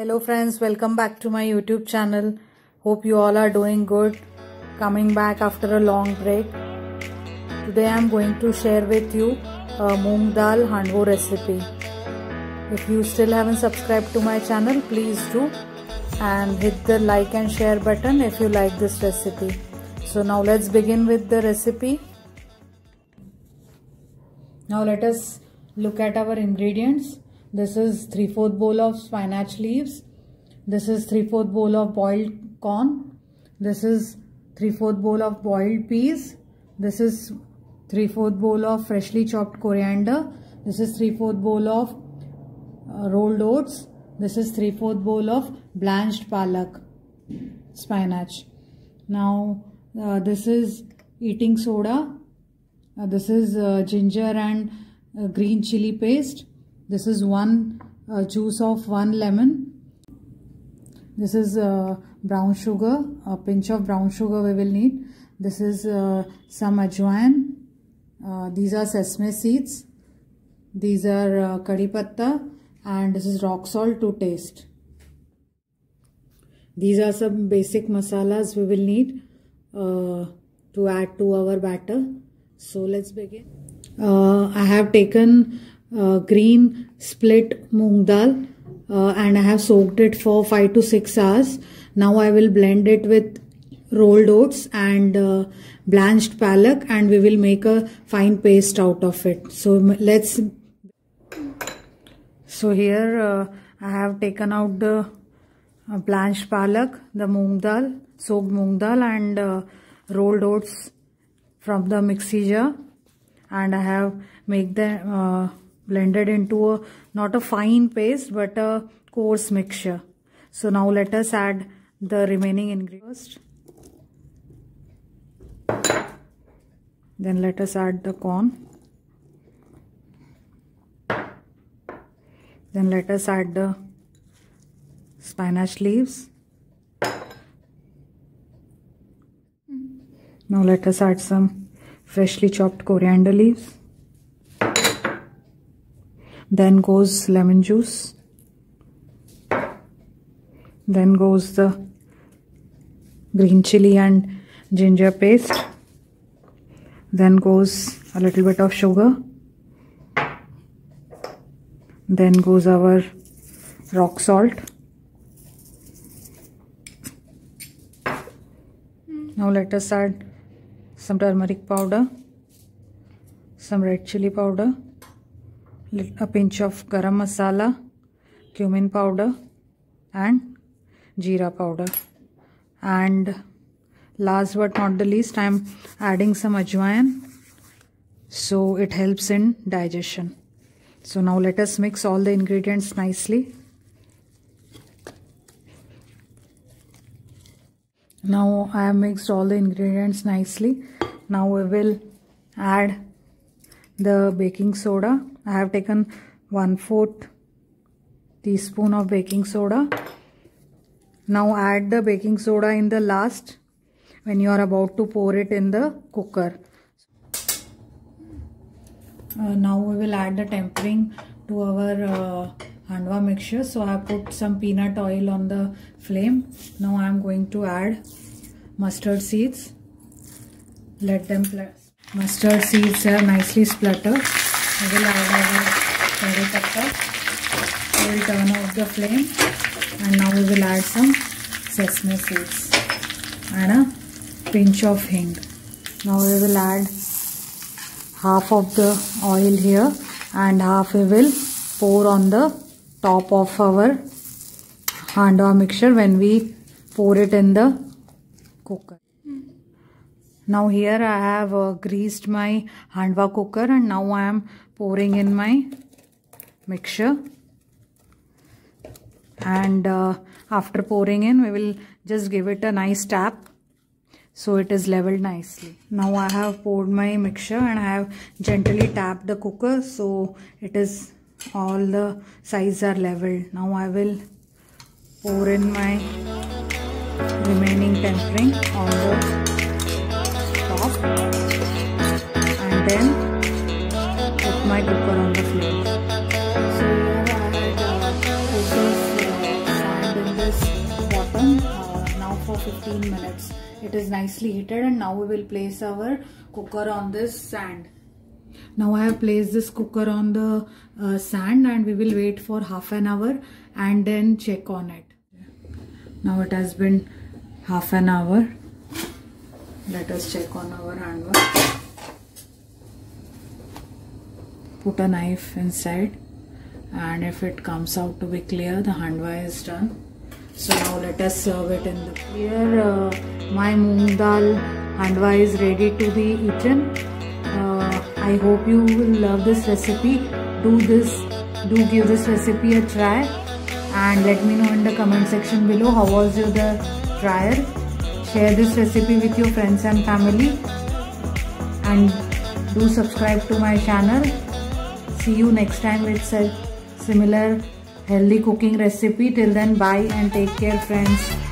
Hello friends, welcome back to my YouTube channel. Hope you all are doing good. Coming back after a long break. Today I am going to share with you a moong dal handwo recipe. If you still haven't subscribed to my channel, please do and hit the like and share button if you like this recipe. So now let's begin with the recipe. Now let us look at our ingredients. This is 3 4 bowl of spinach leaves. This is 3 4 bowl of boiled corn. This is 3 4 bowl of boiled peas. This is 3 4 bowl of freshly chopped coriander. This is 3 4 bowl of uh, rolled oats. This is 3 4 bowl of blanched palak spinach. Now uh, this is eating soda. Uh, this is uh, ginger and uh, green chili paste this is one uh, juice of one lemon. This is uh, brown sugar a pinch of brown sugar we will need. This is uh, some ajwain. Uh, these are sesame seeds. These are uh, kari patta and this is rock salt to taste. These are some basic masalas we will need uh, to add to our batter. So let's begin. Uh, i have taken green split moong dal uh, and I have soaked it for 5 to 6 hours. Now I will blend it with rolled oats and uh, blanched palak and we will make a fine paste out of it. So let's so here uh, I have taken out the uh, blanched palak, the moong dal, soaked moong dal and uh, rolled oats from the mixie jar and I have make them blended into a not a fine paste but a coarse mixture. So now let us add the remaining ingredients. Then let us add the corn. Then let us add the spinach leaves. Now let us add some freshly chopped coriander leaves then goes lemon juice. Then goes the green chili and ginger paste. Then goes a little bit of sugar. Then goes our rock salt. Now let us add some turmeric powder some red chili powder a pinch of garam masala, cumin powder and jeera powder. And last but not the least, I am adding some ajwain so it helps in digestion. So now let us mix all the ingredients nicely. Now I have mixed all the ingredients nicely. Now we will add the baking soda I have taken 1 4th teaspoon of baking soda. Now add the baking soda in the last when you are about to pour it in the cooker. Uh, now we will add the tempering to our uh, handwa mixture. So I put some peanut oil on the flame. Now I am going to add mustard seeds. Let them mustard seeds are nicely splutter. We will add our curry. We will turn off the flame and now we will add some sesame seeds and a pinch of hing. Now we will add half of the oil here and half we will pour on the top of our handwa mixture when we pour it in the cooker. Now here I have uh, greased my handwa cooker and now I am pouring in my mixture. And uh, after pouring in we will just give it a nice tap. So it is leveled nicely. Now i have poured my mixture and i have gently tapped the cooker. So it is all the sides are leveled. Now i will pour in my remaining tempering on the top and then put my cooker on the flame. So here I had uh, focus uh, 15 minutes. It is nicely heated and now we will place our cooker on this sand. Now I have placed this cooker on the uh, sand and we will wait for half an hour and then check on it. Now it has been half an hour. Let us check on our handwa. Put a knife inside and if it comes out to be clear the handwa is done. So now let us serve it in the here uh, my moong dal handwa is ready to be eaten. Uh, i hope you will love this recipe. Do this do give this recipe a try. And let me know in the comment section below how was your the trial share this recipe with your friends and family. And do subscribe to my channel. See you next time with similar healthy cooking recipe. Till then bye and take care friends